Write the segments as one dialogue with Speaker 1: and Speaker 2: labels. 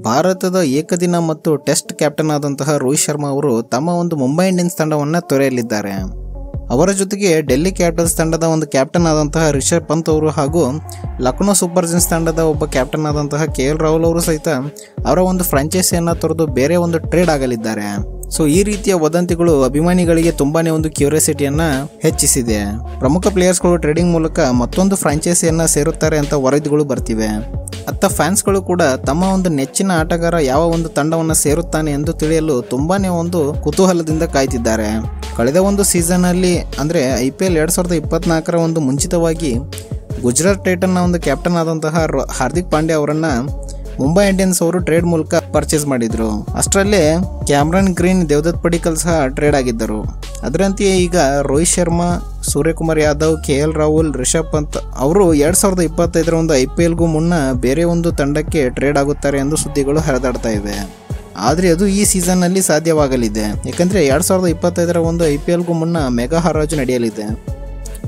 Speaker 1: ಭಾರತದ ಏಕದಿನ ಮತ್ತು ಟೆಸ್ಟ್ ಕ್ಯಾಪ್ಟನ್ ಆದಂತಹ ರೋಹಿತ್ ಶರ್ಮಾ ಅವರು ತಮ್ಮ ಒಂದು ಮುಂಬೈ ಇಂಡಿಯನ್ಸ್ ತಂಡವನ್ನು ತೊರೆಯಲಿದ್ದಾರೆ. ಅವರ ಜೊತೆಗೆ ಡೆಲ್ಲಿ ಕ್ಯಾಪಿಟಲ್ಸ್ ತಂಡದ ಒಂದು ಕ್ಯಾಪ್ಟನ್ ಆದಂತಹ ರಿಷಬ್ ಪಂತ್ ಅವರು ಹಾಗೂ ಲಕ್ನೋ ಸೂಪರ್ ಜಿನ್ಸ್ ತಂಡದ ಒಬ್ಬ ಕ್ಯಾಪ್ಟನ್ ಆದಂತಹ ಕೆ ಎಲ್ ರಾಹುಲ್ ಅವರು ಸಹಿತ ಅವರ ಒಂದು ಫ್ರಾಂಚೈಸಿಯನ್ನು ತೊರೆದು ಬೇರೆ ಒಂದು ಟ್ರೇಡ್ ಆಗಲಿದ್ದಾರೆ. ಸೊ, ಈ ರೀತಿಯ ವದಂತಿಗಳು ಅಭಿಮಾನಿಗಳಿಗೆ ತುಂಬಾನೇ ಒಂದು ಕ್ಯೂರಿಯಾಸಿಟಿಯನ್ನು ಹೆಚ್ಚಿಸಿದೆ. ಪ್ರಮುಖ ಪ್ಲೇಯರ್ಸ್ಗಳು ಟ್ರೇಡಿಂಗ್ ಮೂಲಕ ಮತ್ತೊಂದು ಫ್ರಾಂಚೈಸಿಯನ್ನು ಸೇರುತ್ತಾರೆ ಅಂತ ವರದಿಗಳು ಬರ್ತಿವೆ. ಅತ್ತ ಫ್ಯಾನ್ಸ್ಗಳು ಕೂಡ ತಮ್ಮ ಒಂದು ನೆಚ್ಚಿನ ಆಟಗಾರ ಯಾವ ಒಂದು ತಂಡವನ್ನು ಸೇರುತ್ತಾನೆ ಎಂದು ತಿಳಿಯಲು ತುಂಬಾನೇ ಒಂದು ಕುತೂಹಲದಿಂದ ಕಾಯ್ತಿದ್ದಾರೆ. ಕಳೆದ ಒಂದು ಸೀಸನ್ ಅಲ್ಲಿ ಅಂದ್ರೆ ಐ ಪಿ ಎಲ್ ಎರಡ್ ಸಾವಿರದ ಇಪ್ಪತ್ನಾಲ್ಕರ ಒಂದು ಮುಂಚಿತವಾಗಿ ಗುಜರಾತ್ ಟೈಟನ್ನ ಒಂದು ಕ್ಯಾಪ್ಟನ್ ಆದಂತಹ ಹಾರ್ದಿಕ್ ಪಾಂಡ್ಯ ಅವರನ್ನ ಮುಂಬೈ ಇಂಡಿಯನ್ಸ್ ಅವರು ಟ್ರೇಡ್ ಮೂಲಕ ಪರ್ಚೇಸ್ ಮಾಡಿದ್ರು. ಅಷ್ಟರಲ್ಲೇ ಕ್ಯಾಮ್ರನ್ ಗ್ರೀನ್ ದೇವದತ್ ಪಡಿಕಲ್ ಸಹ ಟ್ರೇಡ್ ಆಗಿದ್ದರು. ಅದರಂತೆಯೇ ಈಗ ರೋಹಿತ್ ಶರ್ಮಾ, ಸೂರ್ಯಕುಮಾರ್ ಯಾದವ್, ಕೆ ಎಲ್ ರಾಹುಲ್, ರಿಷಬ್ ಪಂತ್ ಅವರು ಎರಡ್ ಸಾವಿರದ ಇಪ್ಪತ್ತೈದರ ಒಂದು ಐ ಪಿ ಎಲ್ಗೂ ಮುನ್ನ ಬೇರೆ ಒಂದು ತಂಡಕ್ಕೆ ಟ್ರೇಡ್ ಆಗುತ್ತಾರೆ ಎಂದು ಸುದ್ದಿಗಳು ಹರಿದಾಡ್ತಾ ಇವೆ. ಆದರೆ ಅದು ಈ ಸೀಸನ್ನಲ್ಲಿ ಸಾಧ್ಯವಾಗಲಿದೆ. ಏಕೆಂದರೆ ಎರಡು ಸಾವಿರದ ಇಪ್ಪತ್ತೈದರ ಒಂದು ಐ ಪಿ ಎಲ್ಗೂ ಮುನ್ನ ಮೆಗಾ ಹರಾಜು ನಡೆಯಲಿದೆ.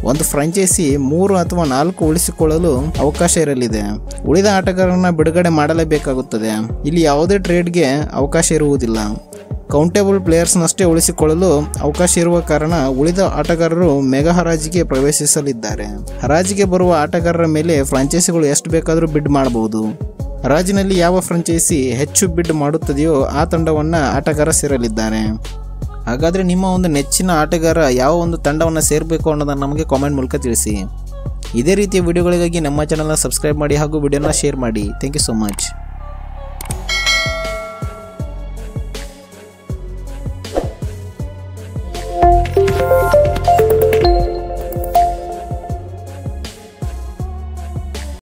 Speaker 1: ಒಂದು ಫ್ರಾಂಚೈಸಿ ಮೂರು ಅಥವಾ ನಾಲ್ಕು ಉಳಿಸಿಕೊಳ್ಳಲು ಅವಕಾಶ ಇರಲಿದೆ. ಉಳಿದ ಆಟಗಾರರನ್ನ ಬಿಡುಗಡೆ ಮಾಡಲೇಬೇಕಾಗುತ್ತದೆ. ಇಲ್ಲಿ ಯಾವುದೇ ಟ್ರೇಡ್ಗೆ ಅವಕಾಶ ಇರುವುದಿಲ್ಲ. ಕೌಂಟೇಬಲ್ ಪ್ಲೇಯರ್ಸ್ನಷ್ಟೇ ಉಳಿಸಿಕೊಳ್ಳಲು ಅವಕಾಶ ಇರುವ ಕಾರಣ ಉಳಿದ ಆಟಗಾರರು ಮೆಗಾ ಹರಾಜಿಗೆ ಪ್ರವೇಶಿಸಲಿದ್ದಾರೆ. ಹರಾಜಿಗೆ ಬರುವ ಆಟಗಾರರ ಮೇಲೆ ಫ್ರಾಂಚೈಸಿಗಳು ಎಷ್ಟು ಬೇಕಾದರೂ ಬಿಡ್ ಮಾಡಬಹುದು. ಹರಾಜಿನಲ್ಲಿ ಯಾವ ಫ್ರಾಂಚೈಸಿ ಹೆಚ್ಚು ಬಿಡ್ ಮಾಡುತ್ತದೆಯೋ ಆ ತಂಡವನ್ನು ಆಟಗಾರ ಸೇರಲಿದ್ದಾರೆ. ಹಾಗಾದರೆ ನಿಮ್ಮ ಒಂದು ನೆಚ್ಚಿನ ಆಟಗಾರ ಯಾವ ಒಂದು ತಂಡವನ್ನು ಸೇರಬೇಕು ಅನ್ನೋದನ್ನು ನಮಗೆ ಕಾಮೆಂಟ್ ಮೂಲಕ ತಿಳಿಸಿ. ಇದೇ ರೀತಿಯ ವಿಡಿಯೋಗಳಿಗಾಗಿ ನಮ್ಮ ಚಾನಲ್ನ ಸಬ್ಸ್ಕ್ರೈಬ್ ಮಾಡಿ ಹಾಗೂ ವಿಡಿಯೋನ ಶೇರ್ ಮಾಡಿ. Thank you so much